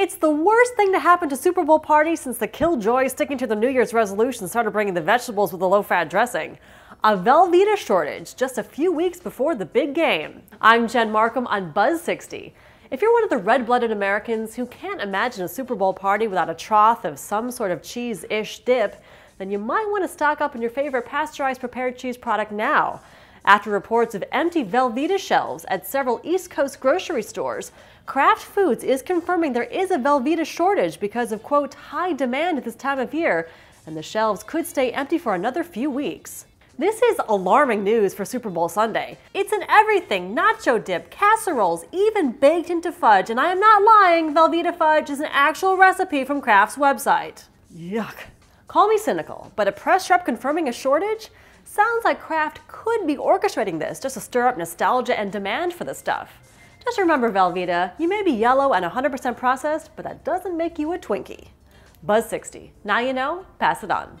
It's the worst thing to happen to Super Bowl parties since the Killjoy sticking to the New Year's resolution started bringing the vegetables with a low-fat dressing. A Velveeta shortage just a few weeks before the big game. I'm Jen Markham on Buzz 60. If you're one of the red-blooded Americans who can't imagine a Super Bowl party without a trough of some sort of cheese-ish dip, then you might want to stock up on your favorite pasteurized prepared cheese product now. After reports of empty Velveeta shelves at several East Coast grocery stores, Kraft Foods is confirming there is a Velveeta shortage because of, quote, high demand at this time of year, and the shelves could stay empty for another few weeks. This is alarming news for Super Bowl Sunday. It's in everything nacho dip, casseroles, even baked into fudge, and I am not lying, Velveeta fudge is an actual recipe from Kraft's website. Yuck. Call me cynical, but a press rep confirming a shortage? Sounds like Kraft could be orchestrating this just to stir up nostalgia and demand for the stuff. Just remember, Velveeta, you may be yellow and 100% processed, but that doesn't make you a Twinkie. Buzz 60. Now you know, pass it on.